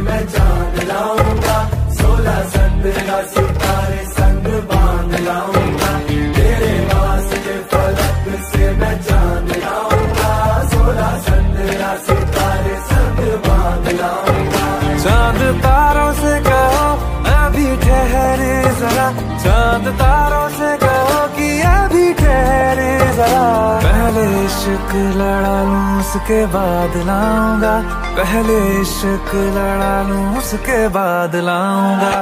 मैं चाँद लाऊँगा, सोलह संद्रा सितारे संग बाँध लाऊँगा। तेरे वास्ते फलक से मैं चाँद लाऊँगा, सोलह संद्रा सितारे संग बाँध लाऊँगा। चाँद तारों से कहो, अभी ठहरे जरा। चाँद तारों से कहो कि अभी ठहरे जरा। इश्क लड़ा लूँ उसके बाद लाऊँगा। पहले इश्क लड़ा लूँ उसके बाद लाऊँगा।